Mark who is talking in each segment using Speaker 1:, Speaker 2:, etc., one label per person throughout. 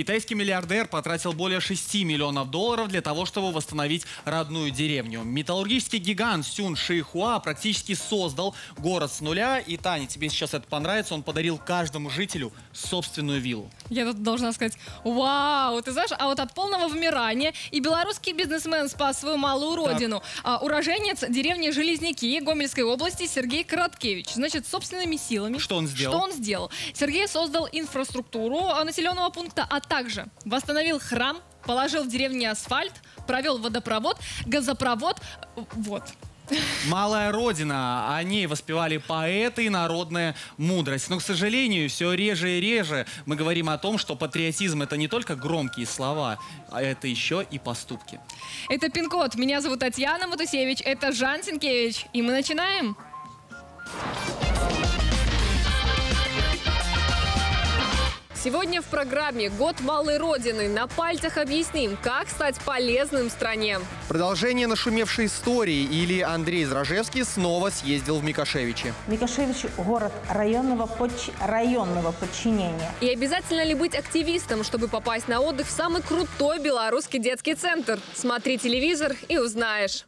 Speaker 1: Китайский миллиардер потратил более 6 миллионов долларов для того, чтобы восстановить родную деревню. Металлургический гигант Сюн Шихуа практически создал город с нуля. И, Таня, тебе сейчас это понравится, он подарил каждому жителю собственную виллу.
Speaker 2: Я тут должна сказать, вау, ты знаешь, а вот от полного вымирания и белорусский бизнесмен спас свою малую родину. А, уроженец деревни Железняки Гомельской области Сергей Короткевич. Значит, собственными силами.
Speaker 1: Что он сделал?
Speaker 2: Что он сделал? Сергей создал инфраструктуру населенного пункта, а также восстановил храм, положил в деревне асфальт, провел водопровод, газопровод. Вот.
Speaker 1: Малая Родина. О ней воспевали поэты и народная мудрость. Но, к сожалению, все реже и реже мы говорим о том, что патриотизм — это не только громкие слова, а это еще и поступки.
Speaker 2: Это Пин-код. Меня зовут Татьяна Матусевич, это Жан Синкевич. И мы начинаем. Сегодня в программе «Год малой Родины» на пальцах объясним, как стать полезным стране.
Speaker 1: Продолжение нашумевшей истории или Андрей Зражевский снова съездил в Микошевичи.
Speaker 3: Микошевич – город районного, подч- районного подчинения.
Speaker 2: И обязательно ли быть активистом, чтобы попасть на отдых в самый крутой белорусский детский центр? Смотри телевизор и узнаешь.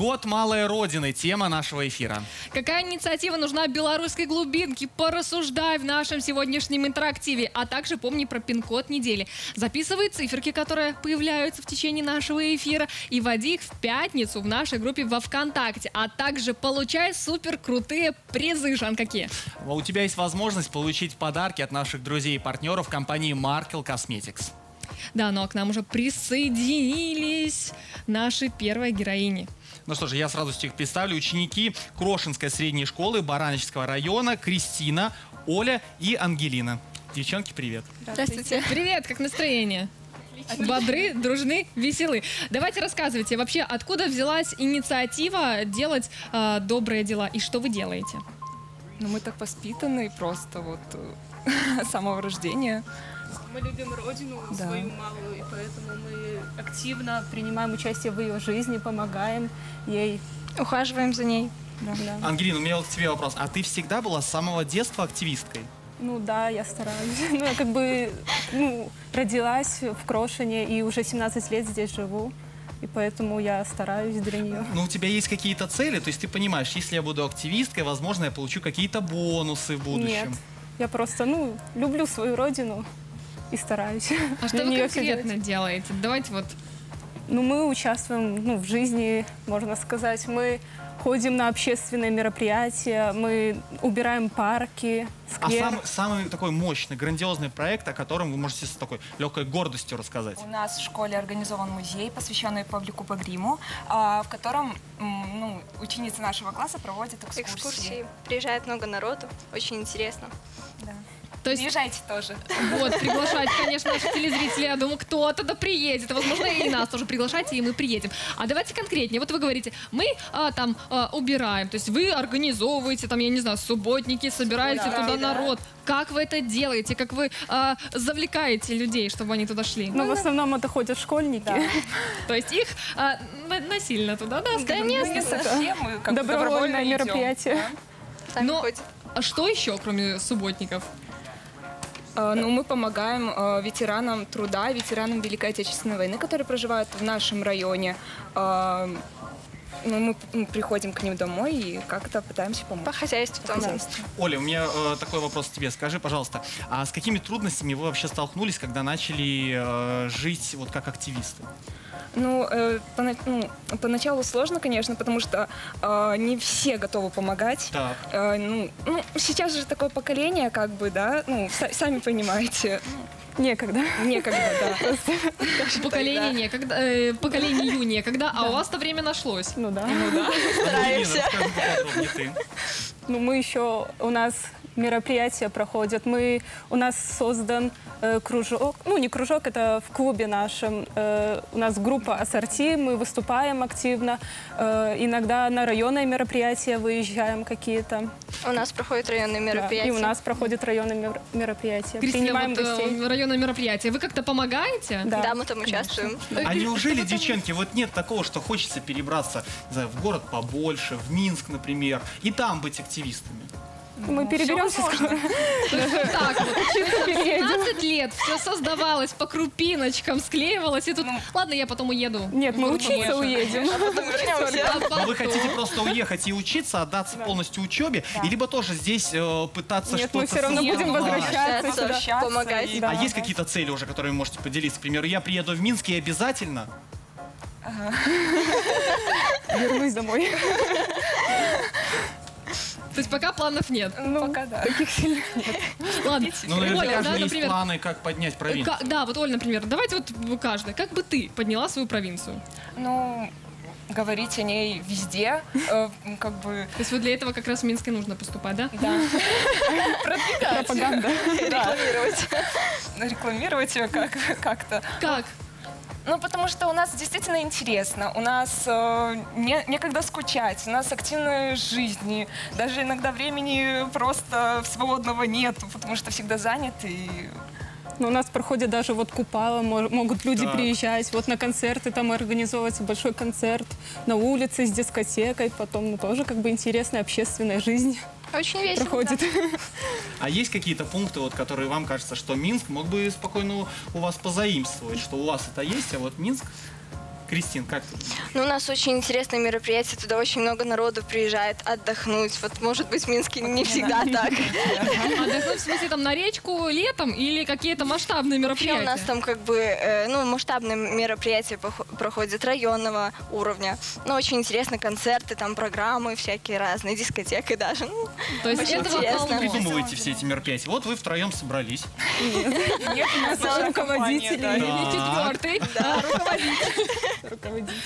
Speaker 1: Год малой Родины – тема нашего эфира.
Speaker 2: Какая инициатива нужна белорусской глубинке? Порассуждай в нашем сегодняшнем интерактиве. А также помни про пин-код недели. Записывай циферки, которые появляются в течение нашего эфира, и вводи их в пятницу в нашей группе во ВКонтакте. А также получай супер крутые призы, Жан, какие?
Speaker 1: У тебя есть возможность получить подарки от наших друзей и партнеров компании Markel Cosmetics.
Speaker 2: Да, ну а к нам уже присоединились наши первые героини.
Speaker 1: Ну что же, я с радостью их представлю. Ученики Крошинской средней школы Бараночского района Кристина, Оля и Ангелина. Девчонки, привет.
Speaker 2: Здравствуйте. Привет, как настроение? Бодры, дружны, веселы. Давайте рассказывайте, вообще, откуда взялась инициатива делать э, добрые дела и что вы делаете?
Speaker 4: Ну, мы так воспитаны просто вот э, с самого рождения.
Speaker 5: Мы любим родину
Speaker 4: Да.
Speaker 5: свою малую, и поэтому мы активно принимаем участие в ее жизни, помогаем ей.
Speaker 6: Ухаживаем за ней.
Speaker 5: Да.
Speaker 1: Ангелина, у меня вот к тебе вопрос. А ты всегда была с самого детства активисткой?
Speaker 5: Ну да, я стараюсь. Ну, я как бы ну, родилась в Крошине и уже 17 лет здесь живу. И поэтому я стараюсь для нее.
Speaker 1: Ну, у тебя есть какие-то цели? То есть ты понимаешь, если я буду активисткой, возможно, я получу какие-то бонусы в будущем.
Speaker 5: Нет, я просто, ну, люблю свою родину и стараюсь.
Speaker 2: А что вы конкретно делаете? Давайте вот
Speaker 5: Ну, мы участвуем ну, в жизни, можно сказать. Мы ходим на общественные мероприятия, мы убираем парки,
Speaker 1: А
Speaker 5: скверы.
Speaker 1: сам- самый такой мощный, грандиозный проект, о котором вы можете с такой легкой гордостью рассказать?
Speaker 7: У нас в школе организован музей, посвященный Павлику Погриму, а, в котором ну, ученицы нашего класса проводят экскурсии.
Speaker 6: Экскурсии. Приезжает много народу. Очень интересно.
Speaker 2: То есть,
Speaker 7: Приезжайте тоже.
Speaker 2: вот, приглашать, конечно, наших телезрителей. Я думаю, кто-то да приедет. Возможно, и нас тоже приглашайте, и мы приедем. А давайте конкретнее. Вот вы говорите, мы а, там а, убираем. То есть вы организовываете, там, я не знаю, субботники, собираете
Speaker 7: Да,
Speaker 2: туда
Speaker 7: да.
Speaker 2: народ. Как вы это делаете? Как вы а, завлекаете людей, чтобы они туда шли?
Speaker 5: Ну, в основном это ходят школьники.
Speaker 2: То есть их а, на- насильно туда, да?
Speaker 6: Нет,
Speaker 7: Не совсем, мы как
Speaker 5: Добровольное мероприятие.
Speaker 7: да.
Speaker 6: Сами
Speaker 2: Но-. А что еще, кроме субботников?
Speaker 4: А, Ну, мы помогаем э, ветеранам труда, ветеранам Великой Отечественной войны, которые проживают в нашем районе. Ну, мы приходим к ним домой и как-то пытаемся помочь.
Speaker 6: По хозяйству там.
Speaker 1: Оля, у меня э, такой вопрос к тебе. Скажи, пожалуйста, а с какими трудностями вы вообще столкнулись, когда начали э, жить вот как активисты?
Speaker 4: Ну, э, пона- ну, поначалу сложно, конечно, потому что э, не все готовы помогать.
Speaker 1: Так.
Speaker 4: Э, ну, ну, сейчас же такое поколение, как бы, да, ну, са- сами понимаете,
Speaker 5: Некогда.
Speaker 4: некогда, да.
Speaker 2: Поколение некогда, э, поколению некогда, а у вас-то время нашлось.
Speaker 5: Ну да.
Speaker 1: Расскажи поподробнее ты.
Speaker 5: Ну, мы еще, у нас мероприятия проходят. Мы, у нас создан э, кружок, ну, не кружок, это в клубе нашем. Э, у нас группа ассорти, мы выступаем активно. Э, иногда на районные мероприятия выезжаем какие-то.
Speaker 6: У нас проходят районные
Speaker 5: Да,
Speaker 6: мероприятия.
Speaker 5: И у нас проходят районные мер- мероприятия.
Speaker 2: Кристина,
Speaker 5: Принимаем
Speaker 2: вот, э,
Speaker 5: гостей.
Speaker 2: районное мероприятие. Вы как-то помогаете?
Speaker 5: Да.
Speaker 6: Да, мы там участвуем.
Speaker 1: А неужели, девчонки, вот нет такого, что хочется перебраться не знаю, в город побольше, в Минск, например, и там быть активистами?
Speaker 5: Мы переберемся скоро.
Speaker 2: Так вот, 15 лет все создавалось по крупиночкам, склеивалось, и тут, ладно, я потом уеду.
Speaker 5: Нет, мы учиться уедем.
Speaker 2: А
Speaker 1: Но
Speaker 2: потом?
Speaker 1: вы хотите просто уехать и учиться, отдаться полностью учебе, и либо тоже здесь э, пытаться
Speaker 5: Нет,
Speaker 1: что-то
Speaker 5: мы все равно будем возвращаться
Speaker 6: помогать.
Speaker 1: А есть какие-то цели уже, которые вы можете поделиться? К примеру, я приеду в Минск и обязательно...
Speaker 5: Вернусь домой.
Speaker 2: То есть пока планов нет.
Speaker 5: Ну,
Speaker 7: Пока да.
Speaker 5: таких сильных
Speaker 2: Ладно.
Speaker 1: Ну,
Speaker 2: Оля, да,
Speaker 1: есть
Speaker 2: например,
Speaker 1: планы, как поднять провинцию.
Speaker 2: Да, вот Оля, например, давайте вот каждая, как бы ты подняла свою провинцию?
Speaker 7: Ну, говорить о ней везде, э, как бы,
Speaker 2: То есть вот для этого как раз в Минск и нужно поступать, да?
Speaker 7: да. Продвигать.
Speaker 5: пропаганда.
Speaker 7: Рекламировать. Рекламировать ее как- как-то.
Speaker 2: Как?
Speaker 7: Ну, потому что у нас действительно интересно. У нас э, не, некогда скучать, у нас активная жизнь. Даже иногда времени просто свободного нет, потому что всегда заняты. И...
Speaker 5: Но у нас проходят даже вот купала, мо- могут люди
Speaker 1: Так.
Speaker 5: приезжать вот на концерты, там организовывается большой концерт на улице с дискотекой, потом ну, тоже как бы интересная общественная жизнь
Speaker 6: Очень весело.
Speaker 5: проходит.
Speaker 1: А есть какие-то пункты, вот, которые вам кажется, что Минск мог бы спокойно у вас позаимствовать, что у вас это есть, а вот Минск... Кристин, как ты?
Speaker 6: Ну, у нас очень интересное мероприятие, туда очень много народу приезжает отдохнуть. Вот, может быть, в Минске не всегда так.
Speaker 2: Отдохнуть в смысле там на речку летом или какие-то масштабные мероприятия?
Speaker 6: у нас там как бы, э, ну, масштабные мероприятия проходят районного уровня. Ну, очень интересно, концерты, там программы всякие разные, дискотеки даже. Ну,
Speaker 2: То есть
Speaker 6: очень
Speaker 2: этого
Speaker 6: интересно.
Speaker 1: Придумываете все эти мероприятия. Вот вы втроем собрались.
Speaker 7: Нет, у нас
Speaker 5: руководители.
Speaker 7: да.
Speaker 2: И
Speaker 1: Так.
Speaker 2: четвертый.
Speaker 6: Да.
Speaker 5: Руководители,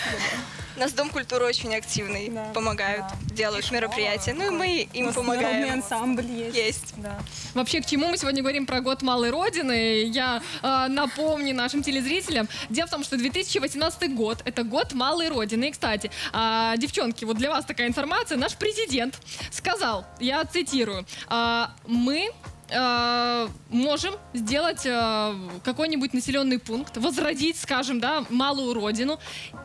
Speaker 6: У нас Дом культуры очень активный,
Speaker 5: Да.
Speaker 6: помогают, делают мероприятия. Ну, и мы им помогаем.
Speaker 5: ансамбль есть.
Speaker 6: Есть.
Speaker 7: Да.
Speaker 2: Вообще, к чему мы сегодня говорим про год малой родины? Я э, напомню нашим телезрителям. Дело в том, что 2018 год — это год малой родины. И, кстати, а, девчонки, вот для вас такая информация. Наш президент сказал, я цитирую, «А, мы э, можем сделать э, какой-нибудь населенный пункт, возродить, скажем, да, малую родину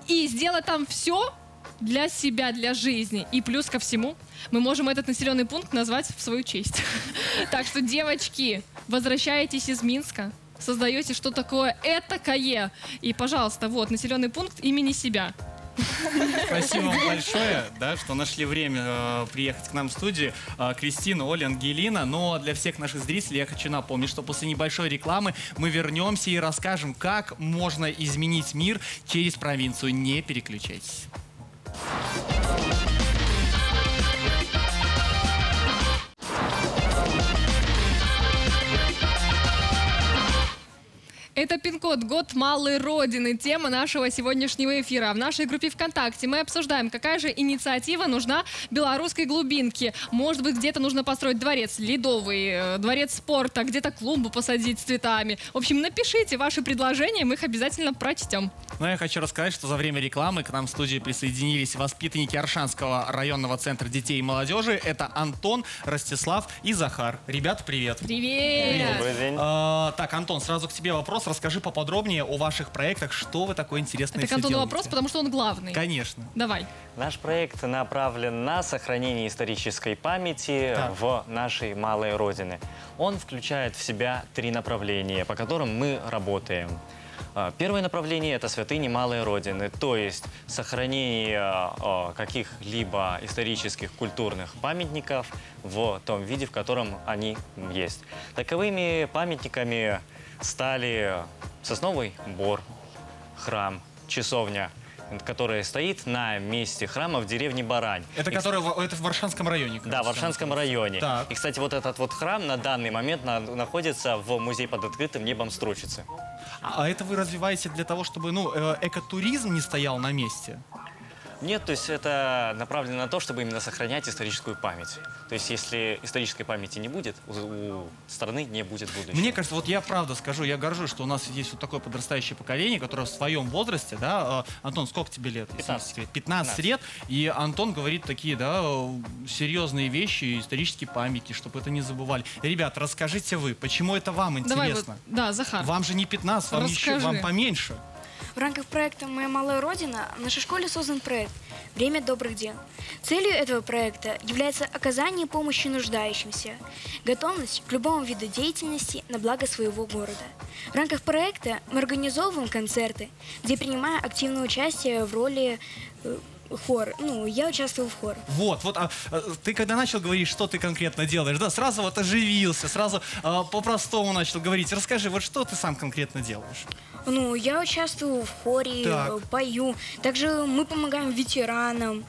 Speaker 2: и сделать там все для себя, для жизни. И плюс ко всему, мы можем этот населенный пункт назвать в свою честь. Так что, девочки, возвращаетесь из Минска, создаете что такое этакое. И, пожалуйста, вот, населенный пункт имени себя.
Speaker 1: Спасибо вам большое, да, что нашли время э, приехать к нам в студию. Э, Кристина, Оля, Ангелина. Но для всех наших зрителей я хочу напомнить, что после небольшой рекламы мы вернемся и расскажем, как можно изменить мир через провинцию. Не переключайтесь.
Speaker 2: Это пин-код «Год малой Родины» — тема нашего сегодняшнего эфира. В нашей группе ВКонтакте мы обсуждаем, какая же инициатива нужна белорусской глубинке. Может быть, где-то нужно построить дворец ледовый, э, дворец спорта, где-то клумбу посадить с цветами. В общем, напишите ваши предложения, мы их обязательно прочтем.
Speaker 1: Но я хочу рассказать, что за время рекламы к нам в студии присоединились воспитанники Аршанского районного центра детей и молодежи. Это Антон, Ростислав и Захар. Ребята, привет.
Speaker 2: Привет!
Speaker 8: Добрый день.
Speaker 1: А, так, Антон, сразу к тебе вопрос. Расскажи поподробнее о ваших проектах, что вы такое интересное
Speaker 2: Это к Антону вопрос, потому что он главный.
Speaker 1: Конечно.
Speaker 2: Давай.
Speaker 8: Наш проект направлен на сохранение исторической памяти
Speaker 1: Так.
Speaker 8: в нашей малой родине. Он включает в себя три направления, по которым мы работаем. А, Первое направление – это святыни Малой Родины, то есть сохранение а, каких-либо исторических культурных памятников в том виде, в котором они есть. Таковыми памятниками стали Сосновый Бор, храм, часовня, которая стоит на месте храма в деревне Барань.
Speaker 1: Это,
Speaker 8: И,
Speaker 1: который, это в Варшанском районе.
Speaker 8: да, в Варшанском районе.
Speaker 1: Так.
Speaker 8: И, кстати, вот этот вот храм на данный момент на- находится в музее под открытым небом Стручицы.
Speaker 1: А это вы развиваете для того, чтобы ну, э, экотуризм не стоял на месте?
Speaker 8: Нет, то есть это направлено на то, чтобы именно сохранять историческую память. То есть если исторической памяти не будет, у, у страны не будет будущего.
Speaker 1: Мне кажется, вот я правда скажу, я горжусь, что у нас есть вот такое подрастающее поколение, которое в своем возрасте, да, э, Антон, сколько тебе лет? если
Speaker 8: 15.
Speaker 1: не секрет? 15 лет, и Антон говорит такие, да, серьезные вещи, исторические памятники, чтобы это не забывали. Ребят, расскажите вы, почему это вам
Speaker 2: Давай вот,
Speaker 1: интересно?
Speaker 2: да, Захар.
Speaker 1: Вам же не 15, вам еще вам поменьше.
Speaker 9: В рамках проекта «Моя малая родина» в нашей школе создан проект «Время добрых дел». Целью этого проекта является оказание помощи нуждающимся, готовность к любому виду деятельности на благо своего города. В рамках проекта мы организовываем концерты, где принимаю активное участие в роли э, хор. Ну, я участвую в хоре.
Speaker 1: Вот, вот, а, а, ты когда начал говорить, что ты конкретно делаешь, да, сразу вот оживился, сразу а, по-простому начал говорить. Расскажи, вот что ты сам конкретно делаешь?
Speaker 9: Ну, я участвую в хоре,
Speaker 1: Так.
Speaker 9: э, пою. Также мы помогаем ветеранам.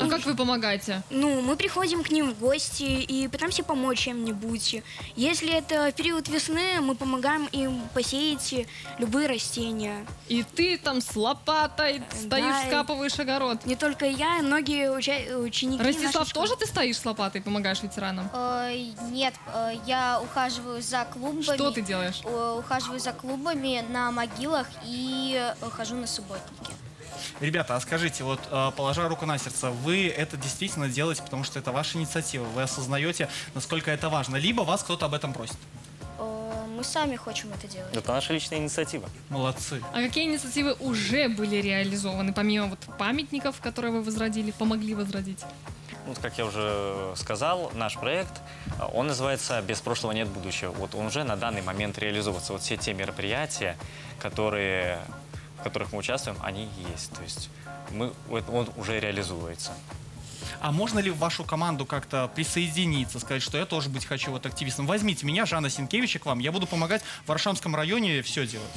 Speaker 2: А как вы помогаете?
Speaker 9: Ну, мы приходим к ним в гости и пытаемся помочь чем-нибудь. Если это период весны, мы помогаем им посеять любые растения.
Speaker 2: И ты там с лопатой стоишь,
Speaker 9: Да,
Speaker 2: вскапываешь огород.
Speaker 9: Не только я, многие уча- ученики
Speaker 2: Ростислав, тоже ты стоишь с лопатой помогаешь ветеранам?
Speaker 10: Э, Нет, э, я ухаживаю за клумбами.
Speaker 2: Что ты делаешь?
Speaker 10: Э, Ухаживаю за клумбами на могилах и хожу на субботники.
Speaker 1: Ребята, а скажите, вот э, положа руку на сердце, вы это действительно делаете, потому что это ваша инициатива, вы осознаете, насколько это важно, либо вас кто-то об этом просит.
Speaker 10: Мы сами хотим это делать.
Speaker 8: Это наша личная инициатива.
Speaker 1: Молодцы.
Speaker 2: А какие инициативы уже были реализованы, помимо вот памятников, которые вы возродили, помогли возродить?
Speaker 8: Ну, как я уже сказал, наш проект, э, он называется «Без прошлого нет будущего». Вот он уже на данный момент реализовывается. Вот все те мероприятия, которые, в которых мы участвуем, они есть. То есть мы, он уже реализуется.
Speaker 1: А можно ли в вашу команду как-то присоединиться, сказать, что я тоже быть хочу вот активистом? Возьмите меня, Жанна Синкевича, к вам, я буду помогать в Варшавском районе все делать.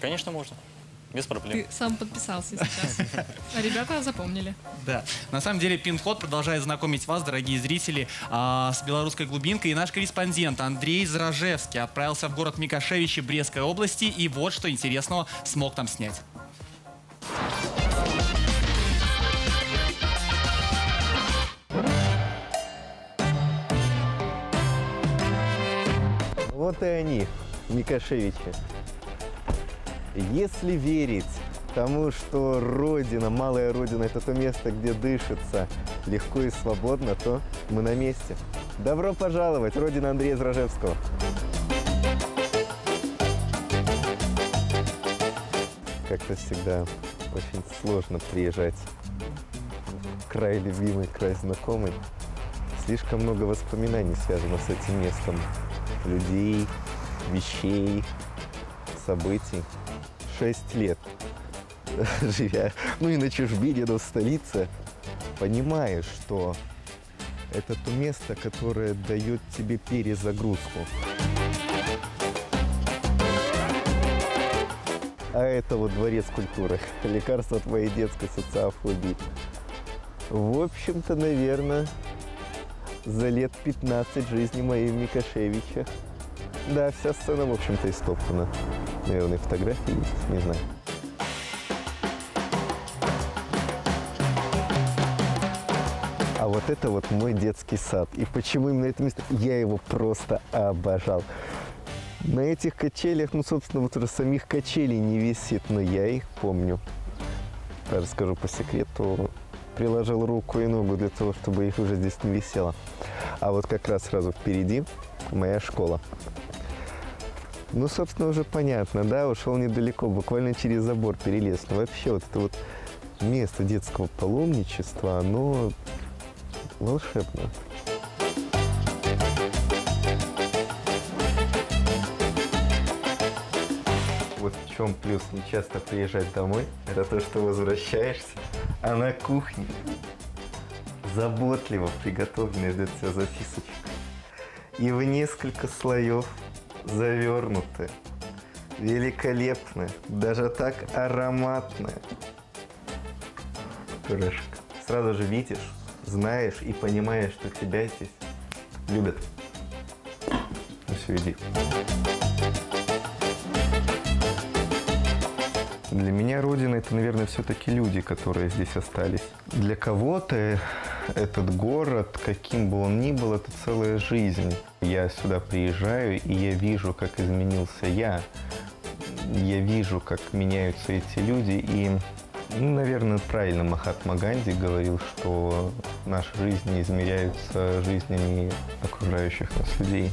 Speaker 8: Конечно, можно. Без проблем.
Speaker 2: Ты сам подписался сейчас. А ребята запомнили.
Speaker 1: Да. На самом деле Пин-код продолжает знакомить вас, дорогие зрители, а, с белорусской глубинкой. И наш корреспондент Андрей Заражевский отправился в город Микошевичи Брестской области и вот что интересного смог там снять.
Speaker 11: Вот и они, Микошевичи. Если верить тому, что Родина, малая Родина, это то место, где дышится легко и свободно, то мы на месте. Добро пожаловать, Родина Андрея Зражевского. Как-то всегда очень сложно приезжать в край любимый, край знакомый. Слишком много воспоминаний связано с этим местом. Людей, вещей, событий. Шесть лет живя, ну и на чужбине, но в столице, понимаешь, что это то место, которое дает тебе перезагрузку. А это вот дворец культуры, лекарство твоей детской социофобии. В общем-то, наверное, за лет 15 жизни моей в Микошевиче. Да, вся сцена, в общем-то, истоптана. Наверное, фотографии не знаю. А вот это вот мой детский сад. И почему именно это место? Я его просто обожал. На этих качелях, ну, собственно, вот уже самих качелей не висит, но я их помню. Даже скажу по секрету, приложил руку и ногу для того, чтобы их уже здесь не висело. А вот как раз сразу впереди моя школа. Ну, собственно, уже понятно, да, ушел недалеко, буквально через забор перелез. Но вообще вот это вот место детского паломничества, оно волшебно. Вот в чем плюс не часто приезжать домой, это то, что возвращаешься, а на кухне заботливо приготовленная для тебя записочка. И в несколько слоев завернуты. Великолепная, даже так ароматная. Пюрешка. Сразу же видишь, знаешь и понимаешь, что тебя здесь любят. Ну все, иди. Для меня родина это, наверное, все-таки люди, которые здесь остались. Для кого-то этот город, каким бы он ни был, это целая жизнь. Я сюда приезжаю, и я вижу, как изменился я. Я вижу, как меняются эти люди. И, ну, наверное, правильно Махатма Ганди говорил, что наши жизни измеряются жизнями окружающих нас людей.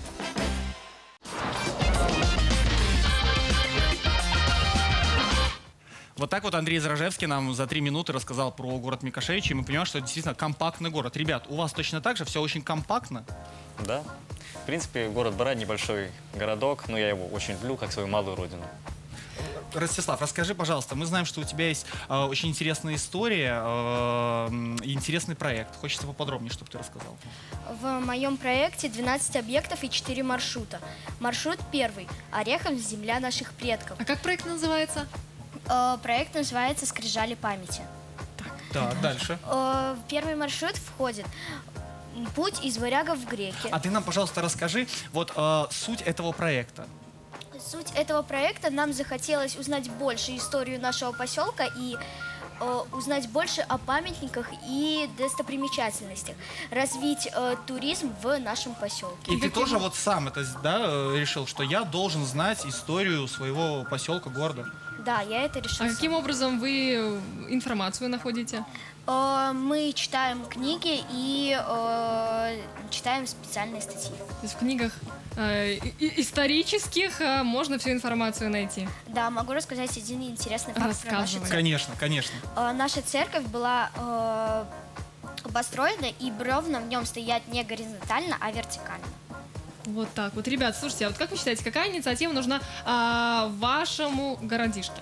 Speaker 1: Вот так вот Андрей Заражевский нам за три минуты рассказал про город Микошевич, и мы понимаем, что это действительно компактный город. Ребят, у вас точно так же? Все очень компактно?
Speaker 8: Да. В принципе, город Бара небольшой городок, но я его очень люблю, как свою малую родину.
Speaker 1: Ростислав, расскажи, пожалуйста, мы знаем, что у тебя есть э, очень интересная история э, интересный проект. Хочется поподробнее, чтобы ты рассказал.
Speaker 10: В моем проекте 12 объектов и 4 маршрута. Маршрут первый – Орехов – земля наших предков.
Speaker 2: А как проект называется?
Speaker 10: Э, Проект называется «Скрижали памяти».
Speaker 1: Так, дальше.
Speaker 10: Э, В первый маршрут входит путь из варягов в греки.
Speaker 1: А ты нам, пожалуйста, расскажи вот э, суть этого проекта.
Speaker 10: Суть этого проекта нам захотелось узнать больше историю нашего поселка и э, узнать больше о памятниках и достопримечательностях, развить э, туризм в нашем поселке.
Speaker 1: И ты тоже вот сам это да, э, решил, что я должен знать историю своего поселка, города.
Speaker 10: Да, я это решила.
Speaker 2: А каким образом вы э, информацию находите?
Speaker 10: Э, Мы читаем книги и э, читаем специальные статьи.
Speaker 2: То есть в книгах исторических можно всю информацию найти.
Speaker 10: Да, могу рассказать один интересный факт про нашу церковь.
Speaker 1: Конечно, конечно.
Speaker 10: Наша церковь была построена, и бревна в нем стоят не горизонтально, а вертикально.
Speaker 2: Вот так вот. Ребят, слушайте, а вот как вы считаете, какая инициатива нужна а, вашему городишке?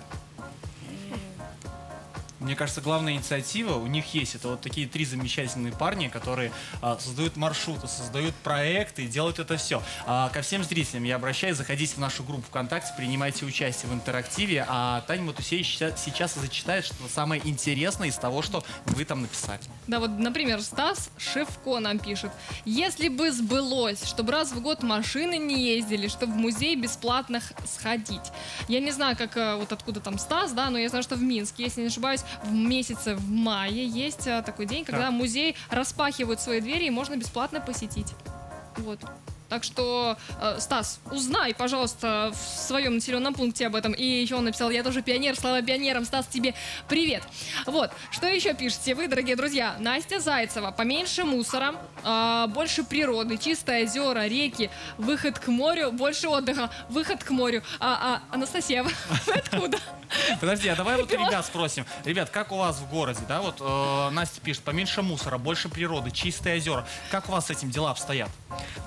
Speaker 1: Мне кажется, главная инициатива у них есть. Это вот такие три замечательные парни, которые а, создают маршруты, создают проекты делают это все. А, ко всем зрителям я обращаюсь, заходите в нашу группу ВКонтакте, принимайте участие в интерактиве, а Таня Матусевич сейчас зачитает что самое интересное из того, что вы там написали.
Speaker 2: Да, вот, например, Стас Шевко нам пишет. Если бы сбылось, чтобы раз в год машины не ездили, чтобы в музей бесплатно сходить. Я не знаю, как э, вот откуда там Стас, да, но я знаю, что в Минске, если не ошибаюсь, в месяце в мае есть э, такой день, когда
Speaker 1: Так.
Speaker 2: музей распахивает свои двери и можно бесплатно посетить. Вот. Так что, э, Стас, узнай, пожалуйста, в своем населенном пункте об этом. И еще он написал, я тоже пионер, слава пионерам. Стас, тебе привет. Вот, что еще пишете вы, дорогие друзья? Настя Зайцева, поменьше мусора, а, больше природы, чистые озера, реки, выход к морю, больше отдыха, выход к морю. А, а, Анастасия, вы вы откуда?
Speaker 1: Подожди, а давай вот ребят спросим. Ребят, как у вас в городе, да, вот э, Настя пишет, поменьше мусора, больше природы, чистые озера. Как у вас с этим дела обстоят?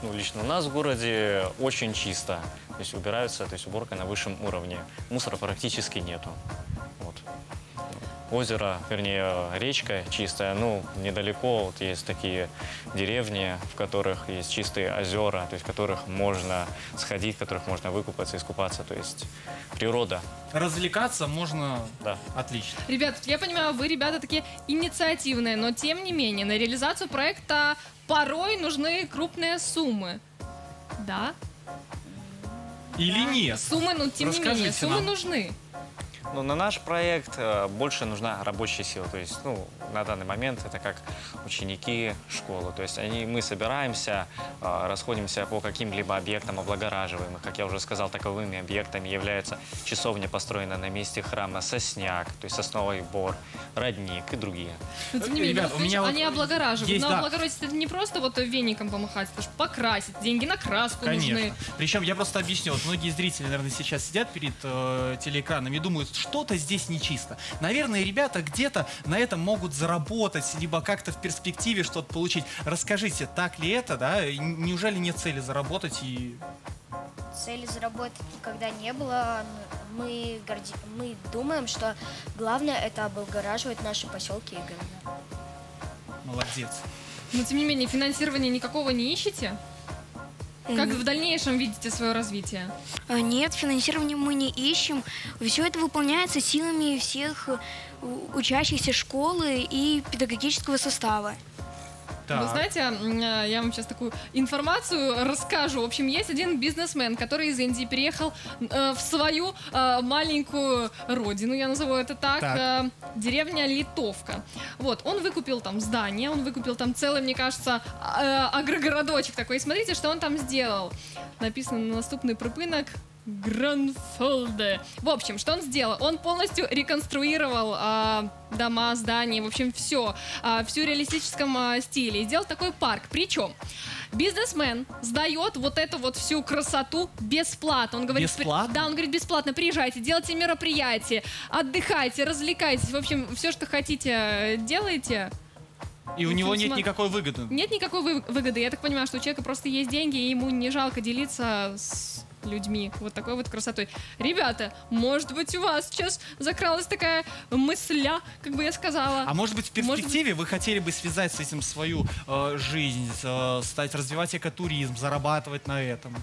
Speaker 8: Ну, лично у нас в городе очень чисто. То есть убираются, то есть уборка на высшем уровне. Мусора практически нету. Вот. Озеро, вернее, речка чистая. Ну, недалеко вот есть такие деревни, в которых есть чистые озера, то есть в которых можно сходить, в которых можно выкупаться, искупаться. То есть природа.
Speaker 1: Развлекаться можно
Speaker 8: Да.
Speaker 1: отлично.
Speaker 2: Ребят, я понимаю, вы, ребята, такие инициативные, но тем не менее, на реализацию проекта порой нужны крупные суммы. Да?
Speaker 1: Или нет?
Speaker 2: Суммы, ну, тем не менее, суммы
Speaker 1: нам.
Speaker 2: нужны.
Speaker 8: Ну, на наш проект э, больше нужна рабочая сила. То есть, ну, на данный момент это как ученики школы. То есть они, мы собираемся, э, расходимся по каким-либо объектам, облагораживаем их. Как я уже сказал, таковыми объектами являются часовня, построенная на месте храма Сосняк, то есть сосновый бор, родник и другие.
Speaker 2: Но тем не менее,
Speaker 1: Ребят,
Speaker 2: ну,
Speaker 1: у меня
Speaker 2: они
Speaker 1: вот
Speaker 2: облагораживают.
Speaker 1: есть,
Speaker 2: но
Speaker 1: да.
Speaker 2: облагородить это не просто вот веником помахать, это же покрасить. Деньги на краску
Speaker 1: Конечно.
Speaker 2: нужны.
Speaker 1: Причем я просто объясню. Вот многие зрители, наверное, сейчас сидят перед э, телеэкранами и думают, что-то здесь нечисто. Наверное, ребята где-то на этом могут заработать, либо как-то в перспективе что-то получить. Расскажите, так ли это, да? Неужели нет цели заработать и...
Speaker 10: Цели заработать никогда не было. Мы, горди... мы думаем, что главное это облагораживать наши поселки и города.
Speaker 1: Молодец.
Speaker 2: Но тем не менее, финансирования никакого не ищете? Как в дальнейшем видите свое развитие?
Speaker 9: А, Нет, финансирования мы не ищем. Все это выполняется силами всех э, учащихся школы и педагогического состава.
Speaker 1: Так.
Speaker 2: Вы знаете, э, я вам сейчас такую информацию расскажу. В общем, есть один бизнесмен, который из Индии переехал э, в свою э, маленькую родину, я назову это так,
Speaker 1: Так.
Speaker 2: деревня Литовка. Вот, он выкупил там здание, он выкупил там целый, мне кажется, э, агрогородочек такой. И смотрите, что он там сделал. Написано на наступный припынок Гранфолде. В общем, что он сделал? Он полностью реконструировал а, дома, здания, в общем, все, а, всю в реалистическом а, стиле. И сделал такой парк. Причем бизнесмен сдает вот эту вот всю красоту бесплатно. Он говорит,
Speaker 1: Бесплатно?
Speaker 2: Да, он говорит, бесплатно, приезжайте, делайте мероприятия, отдыхайте, развлекайтесь. В общем, все, что хотите, э, делайте.
Speaker 1: И у него нет никакой выгоды.
Speaker 2: Нет никакой вы- выгоды. Я так понимаю, что у человека просто есть деньги, и ему не жалко делиться с людьми вот такой вот красотой. Ребята, может быть, у вас сейчас закралась такая мысля, как бы я сказала.
Speaker 1: А может быть, в
Speaker 2: Может
Speaker 1: перспективе вы хотели бы связать с этим свою э, жизнь, э, стать, развивать экотуризм, зарабатывать на этом?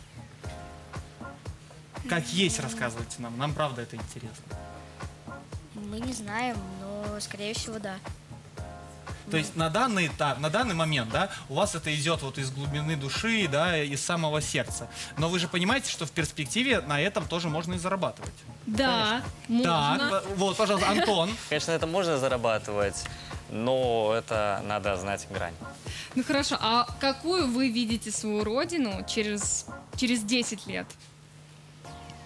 Speaker 1: Как есть, рассказывайте нам. Нам правда это интересно.
Speaker 10: Мы не знаем, но, скорее всего, да.
Speaker 1: То есть на данный этап, на данный момент, да, у вас это идет вот из глубины души, да, из самого сердца. Но вы же понимаете, что в перспективе на этом тоже можно и зарабатывать.
Speaker 2: Да, можно.
Speaker 1: Так, вот, пожалуйста, Антон.
Speaker 8: Конечно, это можно зарабатывать, но это надо знать грань.
Speaker 2: Ну хорошо, а какую вы видите свою родину через, через 10 лет?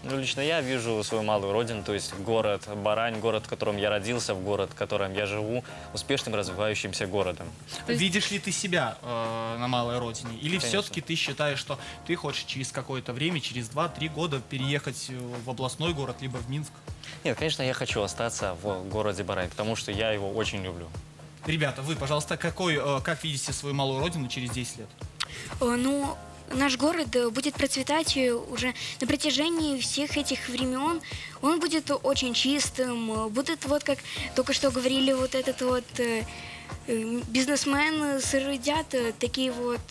Speaker 8: Ну, лично я вижу свою малую родину, то есть город Барань, город, в котором я родился, в город, в котором я живу, успешным развивающимся городом.
Speaker 1: Видишь ли ты себя э, на малой родине? Или все-таки ты считаешь, что ты хочешь через какое-то время, через 2-3 года переехать э, в областной город, либо в Минск?
Speaker 8: Нет, конечно, я хочу остаться в городе Барань, потому что я его очень люблю.
Speaker 1: Ребята, вы, пожалуйста, какой, э, как видите свою малую родину через 10 лет?
Speaker 9: Э, Ну, наш город э, будет процветать э, уже на протяжении всех этих времен. Он будет очень чистым. э, Будет вот, как только что говорили, вот этот вот бизнесмен э, такие вот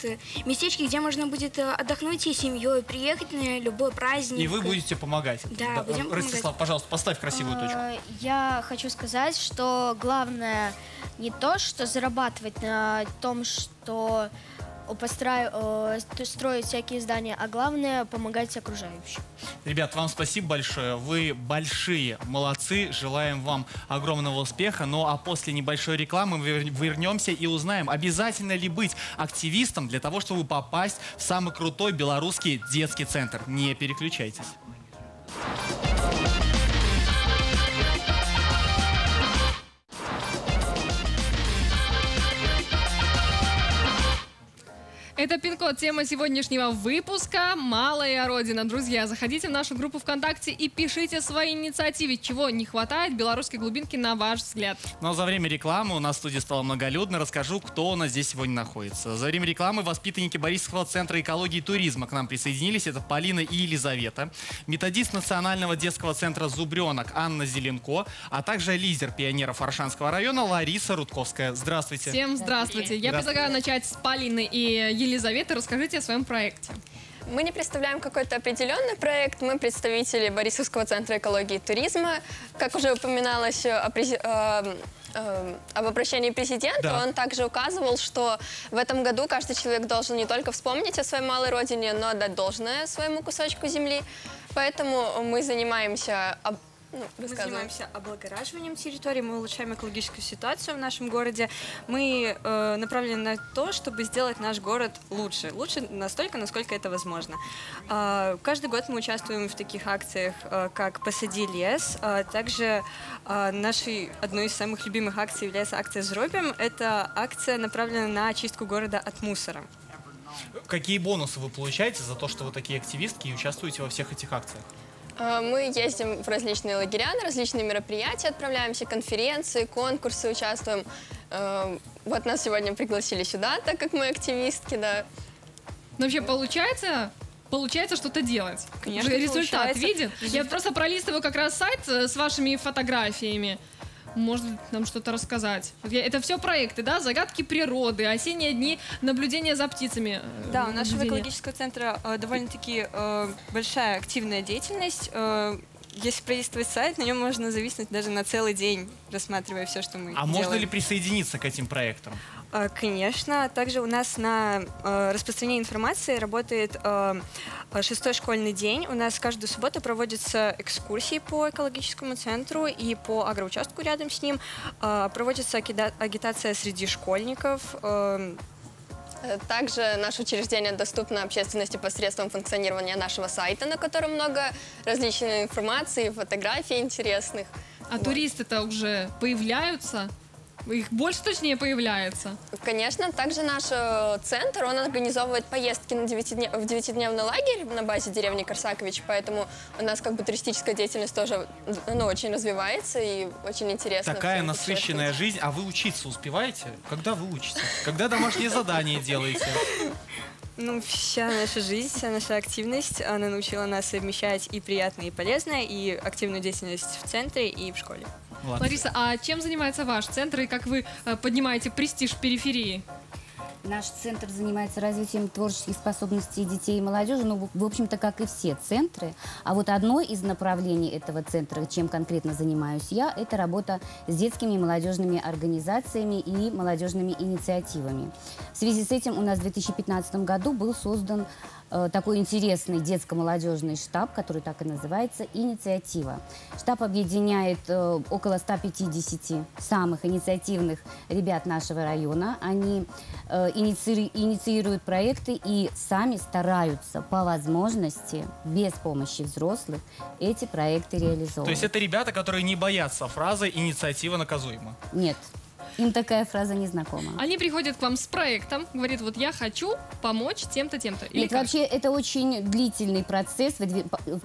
Speaker 9: местечки, где можно будет отдохнуть всей семьей, приехать на любой праздник.
Speaker 1: И вы будете помогать.
Speaker 9: Да, будем помогать.
Speaker 1: Ростислав, пожалуйста, поставь красивую точку.
Speaker 10: Э, Я хочу сказать, что главное не то, что зарабатывать на том, что ст- строить всякие здания, а главное помогать окружающим.
Speaker 1: Ребят, вам спасибо большое. Вы большие молодцы. Желаем вам огромного успеха. Ну а после небольшой рекламы мы вер- вернемся и узнаем, обязательно ли быть активистом для того, чтобы попасть в самый крутой белорусский детский центр. Не переключайтесь.
Speaker 2: Это пин-код, тема сегодняшнего выпуска «Малая Родина». Друзья, заходите в нашу группу ВКонтакте и пишите свои инициативы. Чего не хватает белорусской глубинки, на ваш взгляд?
Speaker 1: Но за время рекламы у нас в студии стало многолюдно. Расскажу, кто у нас здесь сегодня находится. За время рекламы воспитанники Борисовского центра экологии и туризма к нам присоединились. Это Полина и Елизавета. Методист Национального детского центра «Зубренок» Анна Зеленко, а также лидер пионеров Аршанского района Лариса Рудковская. Здравствуйте.
Speaker 2: Всем здравствуйте. Я
Speaker 1: Здравствуйте.
Speaker 2: предлагаю начать с Полины и Елизаветы. Расскажите о своем проекте.
Speaker 12: Мы не представляем какой-то определенный проект, мы представители Борисовского центра экологии и туризма. Как уже упоминалось э, э, об обращении президента,
Speaker 13: Да.
Speaker 12: он также указывал, что в этом году каждый человек должен не только вспомнить о своей малой родине, но отдать должное своему кусочку земли. Поэтому мы занимаемся... ну,
Speaker 13: Мы занимаемся облагораживанием территории, мы улучшаем экологическую ситуацию в нашем городе. Мы э, направлены на то, чтобы сделать наш город лучше. Лучше настолько, насколько это возможно. А, каждый год мы участвуем в таких акциях, э, как «Посади лес». А также а, нашей одной из самых любимых акций является акция «Зробим». Это акция направлена на очистку города от мусора.
Speaker 1: Какие бонусы вы получаете за то, что вы такие активистки и участвуете во всех этих акциях?
Speaker 12: Э, Мы ездим в различные лагеря, на различные мероприятия, отправляемся, конференции, конкурсы участвуем. Э, Вот нас сегодня пригласили сюда, так как мы активистки, да.
Speaker 2: Но вообще получается получается что-то делать.
Speaker 13: Конечно,
Speaker 2: Уже результат
Speaker 13: получается.
Speaker 2: виден. Я просто пролистываю как раз сайт э, с вашими фотографиями. Может нам что-то рассказать? Это все проекты, да? Загадки природы, осенние дни, наблюдения за птицами. э,
Speaker 13: Да, у нашего
Speaker 2: наблюдения.
Speaker 13: экологического центра э, довольно-таки э, большая активная деятельность. Э, если пролистывать сайт, на нем можно зависнуть даже на целый день, рассматривая все, что мы
Speaker 1: А можно
Speaker 13: делаем.
Speaker 1: ли присоединиться к этим проектам?
Speaker 13: Э, Конечно. Также у нас на э, распространение информации работает э, э, шестой школьный день. У нас каждую субботу проводятся экскурсии по экологическому центру и по агроучастку рядом с ним. Э, Проводится агитация среди школьников. э,
Speaker 12: Э, Также наше учреждение доступно общественности посредством функционирования нашего сайта, на котором много различной информации, фотографий интересных.
Speaker 2: А туристы-то уже появляются? Их больше, точнее, появляется?
Speaker 12: Конечно, также наш э, центр, он организовывает поездки на девятидне- в девятидневный лагерь на базе деревни Корсакович, поэтому у нас как бы туристическая деятельность тоже ну, очень развивается и очень интересно.
Speaker 1: Такая насыщенная жизнь. А вы учиться успеваете? Когда вы учитесь? Когда домашние задания делаете?
Speaker 13: Ну, вся наша жизнь, вся наша активность, она научила нас совмещать и приятное, и полезное, и активную деятельность в центре и в школе.
Speaker 2: Лариса, а чем занимается ваш центр и как вы э, поднимаете престиж периферии?
Speaker 14: Наш центр занимается развитием творческих способностей детей и молодежи, ну, в общем-то, как и все центры. А вот одно из направлений этого центра, чем конкретно занимаюсь я, это работа с детскими и молодежными организациями и молодежными инициативами. В связи с этим у нас в 2015 году был создан такой интересный детско-молодежный штаб, который так и называется «Инициатива». Штаб объединяет э, около 150 самых инициативных ребят нашего района. Они э, иници- инициируют проекты и сами стараются по возможности, без помощи взрослых, эти проекты реализовывать.
Speaker 1: То есть это ребята, которые не боятся фразы «инициатива наказуема».
Speaker 14: Нет, им такая фраза не знакома.
Speaker 2: Они приходят к вам с проектом, говорят, вот я хочу помочь тем-то, тем-то.
Speaker 14: Нет,
Speaker 2: как?
Speaker 14: вообще это очень длительный процесс.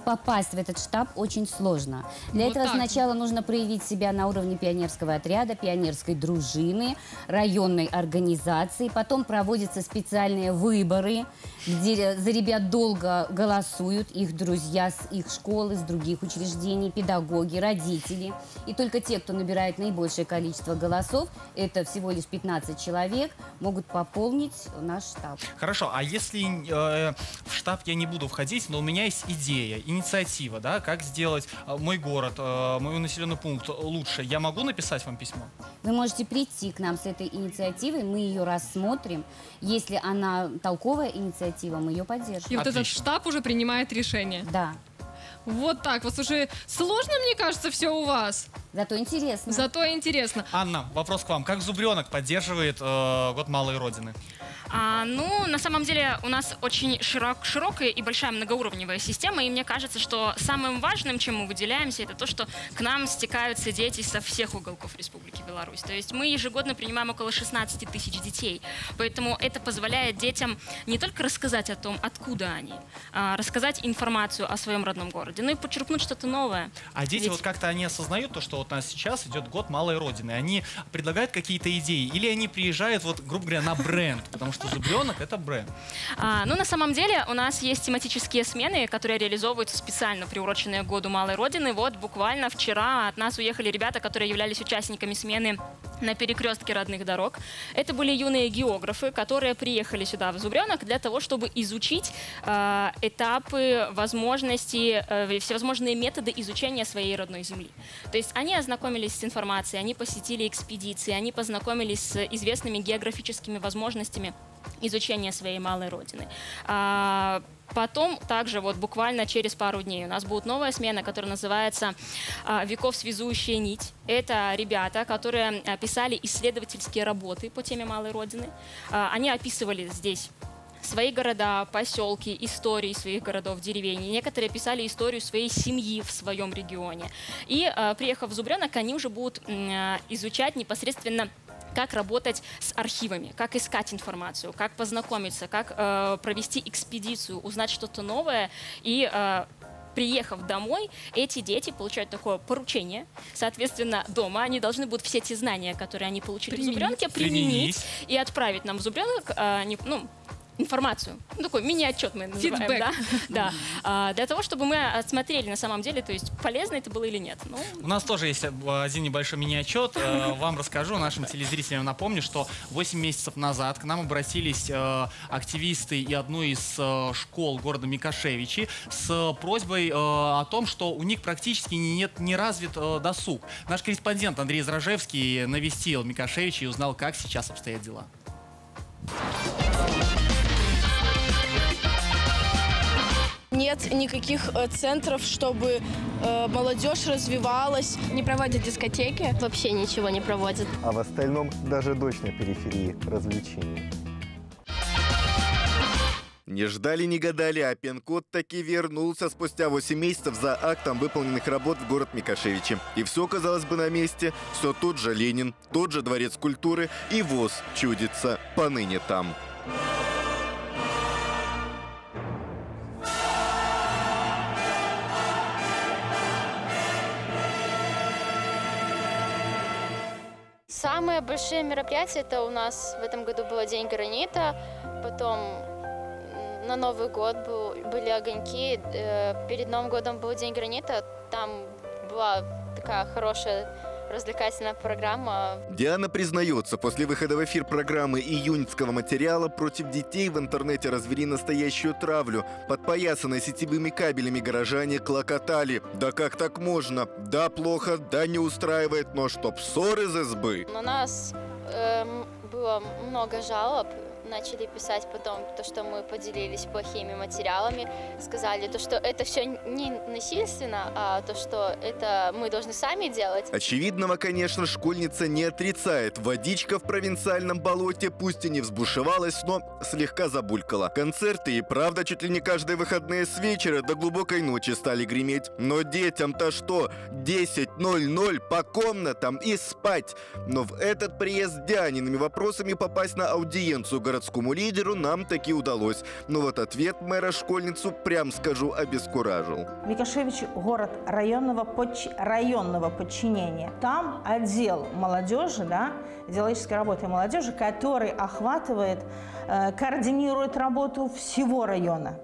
Speaker 14: Попасть в этот штаб очень сложно. Для
Speaker 2: Вот
Speaker 14: этого
Speaker 2: так
Speaker 14: сначала нужно проявить себя на уровне пионерского отряда, пионерской дружины, районной организации. Потом проводятся специальные выборы, где за ребят долго голосуют их друзья с их школы, с других учреждений, педагоги, родители. И только те, кто набирает наибольшее количество голосов, это всего лишь 15 человек, могут пополнить наш штаб.
Speaker 1: Хорошо, а если э, в штаб я не буду входить, но у меня есть идея, инициатива, да, как сделать э, мой город, э, мой населенный пункт лучше, я могу написать вам письмо?
Speaker 14: Вы можете прийти к нам с этой инициативой, мы ее рассмотрим. Если она толковая инициатива, мы ее поддержим.
Speaker 2: И вот этот штаб уже принимает решение.
Speaker 14: Да.
Speaker 2: Вот так. Вот уже сложно, мне кажется, все у вас.
Speaker 14: Зато интересно.
Speaker 2: Зато интересно.
Speaker 1: Анна, вопрос к вам. Как Зубренок поддерживает э, год малой родины?
Speaker 15: А, ну, на самом деле у нас очень широк, широкая и большая многоуровневая система, и мне кажется, что самым важным, чем мы выделяемся, это то, что к нам стекаются дети со всех уголков Республики Беларусь. То есть мы ежегодно принимаем около 16 тысяч детей, поэтому это позволяет детям не только рассказать о том, откуда они, а рассказать информацию о своем родном городе, но и подчеркнуть что-то новое.
Speaker 1: А дети
Speaker 15: Ведь-
Speaker 1: вот как-то они осознают то, что вот у нас сейчас идет год малой родины. Они предлагают какие-то идеи или они приезжают, вот, грубо говоря, на бренд, потому что Зубренок это бренд.
Speaker 15: А, ну, на самом деле, у нас есть тематические смены, которые реализовываются специально приуроченные году Малой Родины. Вот буквально вчера от нас уехали ребята, которые являлись участниками смены на перекрестке родных дорог. Это были юные географы, которые приехали сюда, в Зубренок, для того, чтобы изучить э, этапы, возможности, э, всевозможные методы изучения своей родной земли. То есть они ознакомились с информацией, они посетили экспедиции, они познакомились с известными географическими возможностями изучения своей малой родины. А, Потом также вот буквально через пару дней у нас будет новая смена, которая называется а, «Веков связующая нить». Это ребята, которые а, писали исследовательские работы по теме малой родины. А, Они описывали здесь свои города, поселки, истории своих городов, деревень. И Некоторые писали историю своей семьи в своем регионе. И э, приехав в Зубренок, они уже будут изучать непосредственно как работать с архивами, как искать информацию, как познакомиться, как э, провести экспедицию, узнать что-то новое и э, Приехав домой, эти дети получают такое поручение. Соответственно, дома они должны будут все те знания, которые они получили
Speaker 2: Применить.
Speaker 15: в Зубренке, применить
Speaker 2: Применить.
Speaker 15: и отправить нам в Зубренок э, не- ну, информацию. Ну, такой мини-отчет мы называем.
Speaker 2: Фидбэк.
Speaker 15: Да? да. А, для того, чтобы мы отсмотрели на самом деле, то есть полезно это было или нет. Ну,
Speaker 1: У нас тоже есть э, один небольшой мини-отчет. Э, Вам расскажу, нашим телезрителям напомню, что 8 месяцев назад к нам обратились э, активисты и одной из школ города Микошевичи с просьбой о том, что у них практически не- нет не развит досуг. Наш корреспондент Андрей Зражевский навестил Микошевичи и узнал, как сейчас обстоят дела.
Speaker 16: Нет никаких э, центров, чтобы э, молодежь развивалась.
Speaker 17: Не проводят дискотеки? Вообще ничего не проводят.
Speaker 11: А в остальном даже дочь на периферии развлечений.
Speaker 18: Не ждали, не гадали, а пин-код таки вернулся спустя 8 месяцев за актом выполненных работ в город Микошевичи. И все, казалось бы, на месте. Все тот же Ленин, тот же Дворец культуры и ВОЗ чудится поныне там.
Speaker 19: Самые большие мероприятия, это у нас в этом году было День гранита, потом на Новый год был, были огоньки, э, перед Новым годом был День гранита, там была такая хорошая развлекательная программа.
Speaker 18: Диана признается, после выхода в эфир программы июньского материала против детей в интернете развели настоящую травлю. Подпоясанные сетевыми кабелями горожане клокотали. Да как так можно? Да плохо, да не устраивает, но чтоб ссор из избы.
Speaker 19: У нас э, было много жалоб, начали писать потом то, что мы поделились плохими материалами, сказали то, что это все не насильственно, а то, что это мы должны сами делать.
Speaker 18: Очевидного, конечно, школьница не отрицает. Водичка в провинциальном болоте пусть и не взбушевалась, но слегка забулькала. Концерты и правда чуть ли не каждые выходные с вечера до глубокой ночи стали греметь. Но детям-то что? 10.00 по комнатам и спать. Но в этот приезд с Дианиными вопросами попасть на аудиенцию городского городскому лидеру нам таки удалось. Но вот ответ мэра школьницу, прям скажу, обескуражил.
Speaker 3: Микошевич – город районного, подч... районного подчинения. Там отдел молодежи, да, идеологической работы молодежи, который охватывает, э, координирует работу всего района.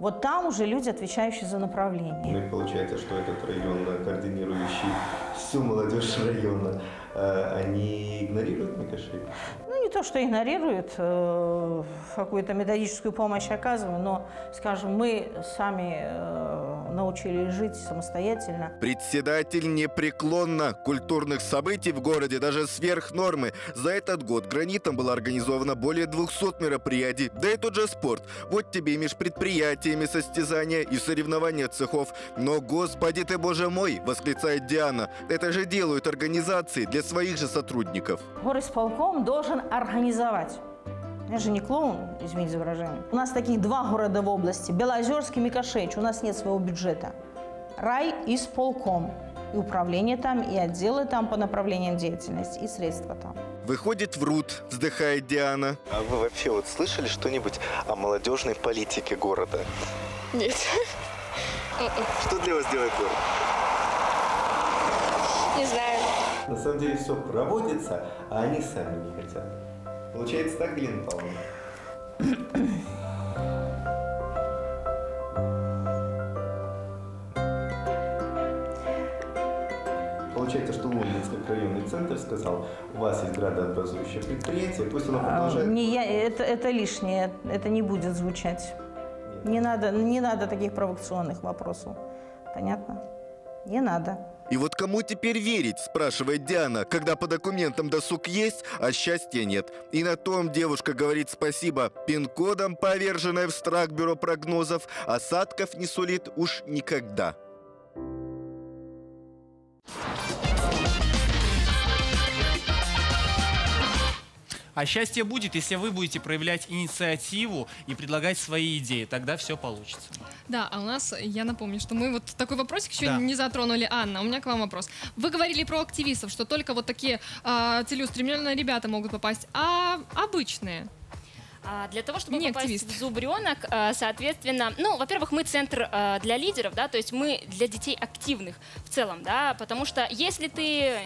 Speaker 3: Вот там уже люди, отвечающие за направление.
Speaker 11: Ну и получается, что этот район, координирующий всю молодежь района, они игнорируют Микошевич?
Speaker 3: Ну, не то, что игнорируют, э, какую-то методическую помощь оказывают, но, скажем, мы сами э, научились жить самостоятельно.
Speaker 18: Председатель непреклонно. Культурных событий в городе даже сверх нормы. За этот год гранитом было организовано более 200 мероприятий. Да и тот же спорт. Вот тебе и межпредприятиями состязания и соревнования цехов. Но, господи ты, боже мой, восклицает Диана, это же делают организации для своих же сотрудников.
Speaker 3: Горисполком должен организовать. Я же не клоун, извините за выражение. У нас таких два города в области. Белозерск и Микошевич. У нас нет своего бюджета. Рай и сполком. И управление там, и отделы там по направлениям деятельности, и средства там.
Speaker 18: Выходит, врут, вздыхает Диана.
Speaker 11: А вы вообще вот слышали что-нибудь о молодежной политике города?
Speaker 17: Нет.
Speaker 11: Что для вас делает город?
Speaker 17: Не знаю.
Speaker 11: На самом деле все проводится, а они сами не хотят. Получается так, Галина Павловна? Получается, что Лондонский районный центр сказал, у вас есть градообразующее предприятие, пусть оно продолжает...
Speaker 3: А, не, я, это, это лишнее, это не будет звучать. Не надо, не надо таких провокационных вопросов. Понятно? Не надо.
Speaker 18: И вот кому теперь верить, спрашивает Диана, когда по документам досуг есть, а счастья нет. И на том девушка говорит спасибо пин-кодом, поверженной в страх бюро прогнозов, осадков не сулит уж никогда.
Speaker 1: А счастье будет, если вы будете проявлять инициативу и предлагать свои идеи. Тогда все получится.
Speaker 2: Да, а у нас, я напомню, что мы вот такой вопросик еще
Speaker 1: Да.
Speaker 2: не затронули. Анна, у меня к вам вопрос. Вы говорили про активистов, что только вот такие а, целеустремленные ребята могут попасть, а обычные?
Speaker 15: А, Для того, чтобы
Speaker 2: Не
Speaker 15: попасть
Speaker 2: активист.
Speaker 15: в зубренок, э, соответственно, ну, во-первых, мы центр э, для лидеров, да, то есть мы для детей активных в целом, да, потому что если ты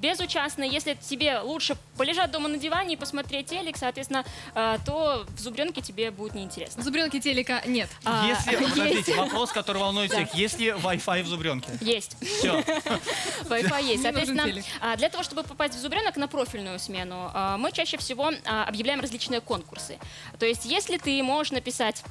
Speaker 15: безучастный, если тебе лучше полежать дома на диване и посмотреть телек, соответственно, э, то в зубренке тебе будет неинтересно.
Speaker 2: В зубренке телека нет.
Speaker 15: А,
Speaker 1: Если, подождите,
Speaker 15: есть.
Speaker 1: вопрос, который волнует
Speaker 15: Да.
Speaker 1: всех. Есть ли Wi-Fi в зубренке?
Speaker 15: Есть.
Speaker 1: Все.
Speaker 15: Wi-Fi есть. Соответственно, а, для того, чтобы попасть в зубренок на профильную смену, а, мы чаще всего а, объявляем различные конкурсы. То есть, если ты можешь написать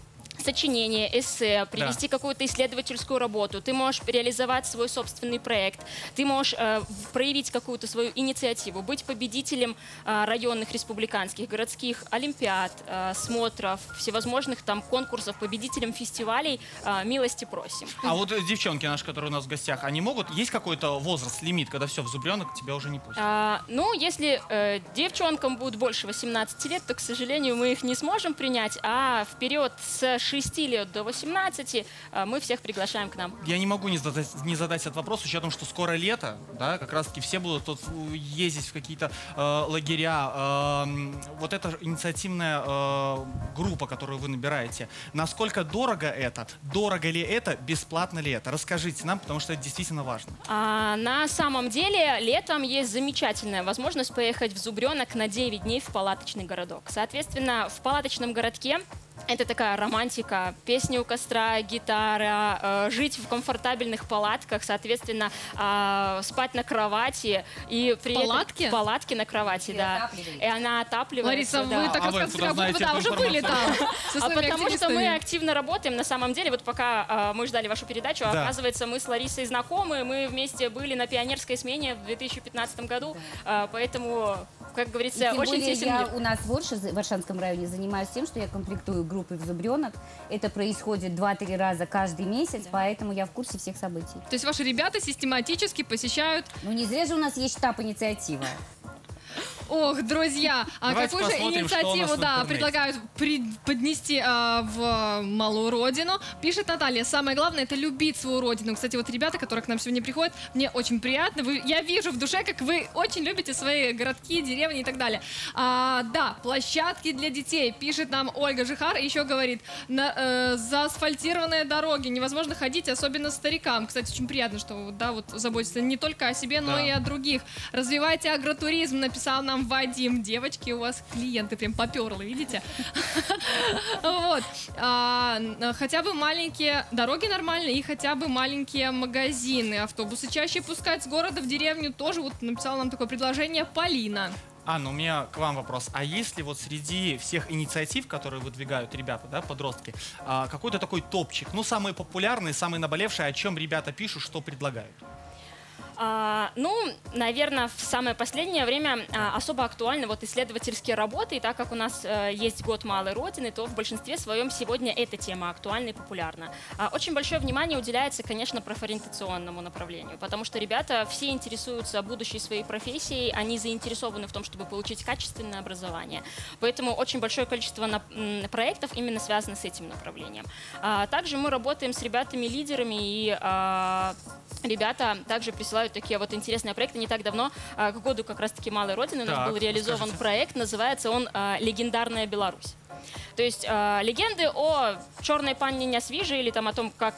Speaker 15: сочинение, эссе, привести какую-то исследовательскую работу, ты можешь реализовать свой собственный проект, ты можешь э, в- проявить какую-то свою инициативу, быть победителем э, районных, республиканских, городских олимпиад, э, смотров, всевозможных там конкурсов, победителем фестивалей. Э, милости просим.
Speaker 1: А вот э, девчонки наши, которые у нас в гостях, они могут, есть какой-то возраст, лимит, когда все, в зубренок тебя уже не пустят?
Speaker 15: А, ну, если э, девчонкам будет больше 18 лет, то, к сожалению, мы их не сможем принять, а вперед с 6 лет до 18 э, мы всех приглашаем к нам.
Speaker 1: Я не могу не задать, не задать этот вопрос, с учетом, что скоро лето, да, как раз-таки все будут тут ездить в какие-то э, лагеря. Э, вот эта инициативная э, группа, которую вы набираете, насколько дорого это? Дорого ли это? Бесплатно ли это? Расскажите нам, потому что это действительно важно.
Speaker 15: А, на самом деле, летом есть замечательная возможность поехать в Зубренок на 9 дней в палаточный городок. Соответственно, в палаточном городке это такая романтика, песни у костра, гитара, э, жить в комфортабельных палатках, соответственно, э, спать на кровати и при этом-
Speaker 2: палатке?
Speaker 15: в палатке на кровати, да. И она отапливается.
Speaker 2: Лариса, вы
Speaker 15: да.
Speaker 2: так
Speaker 1: А вы
Speaker 2: рассказываете, как будто да, уже были там.
Speaker 15: А потому что мы активно работаем. На самом деле, вот пока э, мы ждали вашу передачу,
Speaker 1: Да.
Speaker 15: оказывается, мы с Ларисой знакомы. Мы вместе были на пионерской смене в 2015 году. Э, поэтому, как
Speaker 14: И
Speaker 15: говорится,
Speaker 14: тем
Speaker 15: очень
Speaker 14: более
Speaker 15: тесен
Speaker 14: я
Speaker 15: мир.
Speaker 14: у нас в Орше, в Варшанском районе, занимаюсь тем, что я комплектую группы в Зубренок. Это происходит 2-3 раза каждый месяц, поэтому я в курсе всех событий.
Speaker 2: То есть ваши ребята систематически посещают...
Speaker 14: Ну не зря же у нас есть штаб инициатива.
Speaker 2: Ох, друзья, а
Speaker 1: Давайте
Speaker 2: какую же инициативу да, предлагают при- поднести а, в малую родину? Пишет Наталья, самое главное это любить свою родину. Кстати, вот ребята, которые к нам сегодня приходят, мне очень приятно. Вы, я вижу в душе, как вы очень любите свои городки, деревни и так далее. А, да, площадки для детей, пишет нам Ольга Жихар, еще говорит, на, э, заасфальтированные дороги, невозможно ходить, особенно старикам. Кстати, очень приятно, что да, вот заботится не только о себе, но
Speaker 1: Да.
Speaker 2: и о других. Развивайте агротуризм, написал нам Вадим. Девочки, у вас клиенты прям поперлы, видите? Вот. А, Хотя бы маленькие дороги нормальные и хотя бы маленькие магазины. Автобусы чаще пускать с города в деревню тоже вот написала нам такое предложение Полина.
Speaker 1: Анна, у меня к вам вопрос. А есть ли вот среди всех инициатив, которые выдвигают ребята, да, подростки, а, какой-то такой топчик? Ну, самые популярные, самые наболевшие, о чем ребята пишут, что предлагают?
Speaker 15: А, ну, наверное, в самое последнее время а, особо актуальны вот исследовательские работы, и так как у нас э, есть год малой родины, то в большинстве своем сегодня эта тема актуальна и популярна. А, очень большое внимание уделяется, конечно, профориентационному направлению, потому что ребята все интересуются будущей своей профессией, они заинтересованы в том, чтобы получить качественное образование. Поэтому очень большое количество проектов именно связано с этим направлением. Также мы работаем с ребятами-лидерами, и ребята также присылают такие вот интересные проекты. Не так давно, а, к году как раз-таки Малой Родины, у нас
Speaker 1: Так,
Speaker 15: был реализован
Speaker 1: расскажите.
Speaker 15: проект, называется он а, «Легендарная Беларусь». То есть а, легенды о черной панне Нясвиже или там о том, как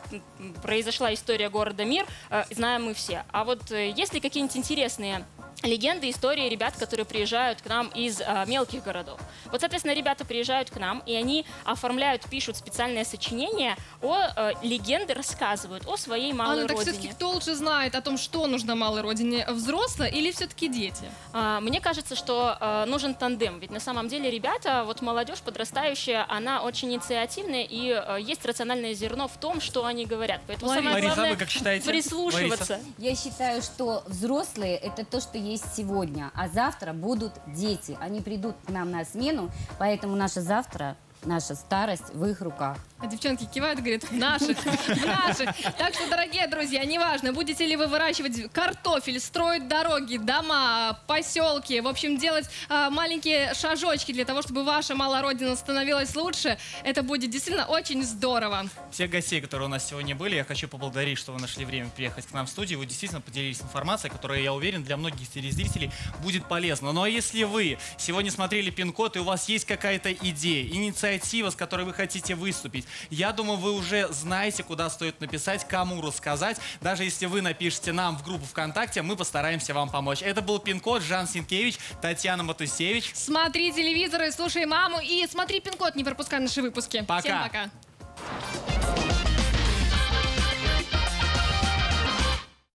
Speaker 15: произошла история города Мир, а, знаем мы все. А вот э, есть ли какие-нибудь интересные легенды, истории ребят, которые приезжают к нам из а, мелких городов. Вот, соответственно, ребята приезжают к нам, и они оформляют, пишут специальное сочинение о э, легенды, рассказывают о своей малой
Speaker 2: Анна, так
Speaker 15: родине.
Speaker 2: все-таки кто лучше знает о том, что нужно малой родине? Взрослые или все-таки дети?
Speaker 15: А, Мне кажется, что э, нужен тандем, ведь на самом деле ребята, вот молодежь подрастающая, она очень инициативная и э, есть рациональное зерно в том, что они говорят. Поэтому самое
Speaker 1: Лариса, а
Speaker 15: главное
Speaker 1: вы как считаете?
Speaker 15: прислушиваться.
Speaker 14: Я считаю, что взрослые – это то, что есть сегодня, а завтра будут дети. Они придут к нам на смену, поэтому наше завтра, наша старость в их руках.
Speaker 2: А девчонки кивают, говорят, в наших, в наших. Так что, дорогие друзья, неважно, будете ли вы выращивать картофель, строить дороги, дома, поселки, в общем, делать а, маленькие шажочки для того, чтобы ваша малая родина становилась лучше, это будет действительно очень здорово.
Speaker 1: Всех гостей, которые у нас сегодня были, я хочу поблагодарить, что вы нашли время приехать к нам в студию. Вы действительно поделились информацией, которая, я уверен, для многих телезрителей будет полезна. Ну а если вы сегодня смотрели пин-код и у вас есть какая-то идея, инициатива, с которой вы хотите выступить, я думаю, вы уже знаете, куда стоит написать, кому рассказать. Даже если вы напишите нам в группу ВКонтакте, мы постараемся вам помочь. Это был пин-код Жан Синкевич, Татьяна Матусевич.
Speaker 2: Смотри телевизор и слушай маму, и смотри пин-код, не пропускай наши выпуски.
Speaker 1: Пока.
Speaker 2: Всем пока.